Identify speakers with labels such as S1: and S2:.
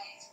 S1: Right.